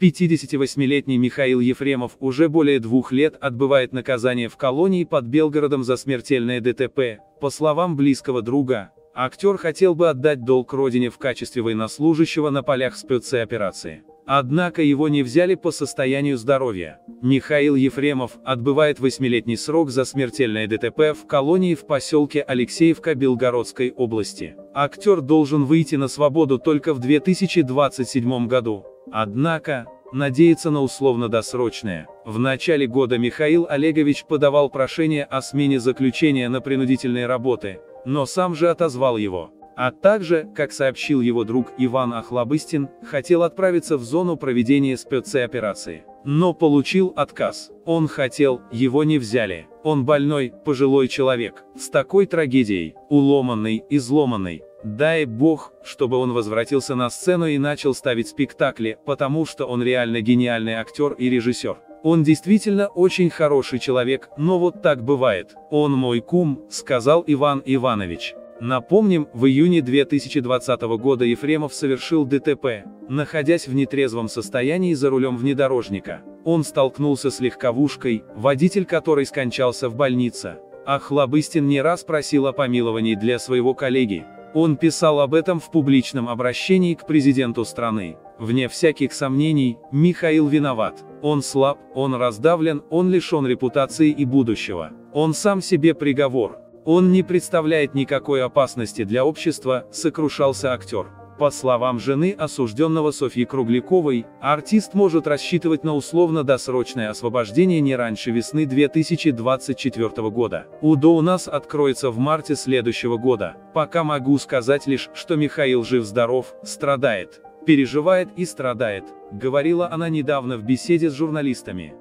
58-летний Михаил Ефремов уже более двух лет отбывает наказание в колонии под Белгородом за смертельное ДТП. По словам близкого друга, актер хотел бы отдать долг родине в качестве военнослужащего на полях спецоперации. Однако его не взяли по состоянию здоровья. Михаил Ефремов отбывает восьмилетний срок за смертельное ДТП в колонии в поселке Алексеевка Белгородской области. Актер должен выйти на свободу только в 2027 году. Однако, надеется на условно-досрочное. В начале года Михаил Олегович подавал прошение о смене заключения на принудительные работы, но сам же отозвал его. А также, как сообщил его друг Иван Охлобыстин, хотел отправиться в зону проведения спецоперации. Но получил отказ. Он хотел, его не взяли. Он больной, пожилой человек, с такой трагедией, уломанный, изломанный, Дай бог, чтобы он возвратился на сцену и начал ставить спектакли, потому что он реально гениальный актер и режиссер. Он действительно очень хороший человек, но вот так бывает. Он мой кум, сказал Иван Иванович. Напомним, в июне 2020 года Ефремов совершил ДТП, находясь в нетрезвом состоянии за рулем внедорожника. Он столкнулся с легковушкой, водитель которой скончался в больнице. Ахлобыстин не раз просил о помиловании для своего коллеги. Он писал об этом в публичном обращении к президенту страны. Вне всяких сомнений, Михаил виноват. Он слаб, он раздавлен, он лишен репутации и будущего. Он сам себе приговор. Он не представляет никакой опасности для общества, сокрушался актер. По словам жены осужденного Софьи Кругляковой, артист может рассчитывать на условно-досрочное освобождение не раньше весны 2024 года. УДО у нас откроется в марте следующего года. Пока могу сказать лишь, что Михаил жив-здоров, страдает, переживает и страдает, говорила она недавно в беседе с журналистами.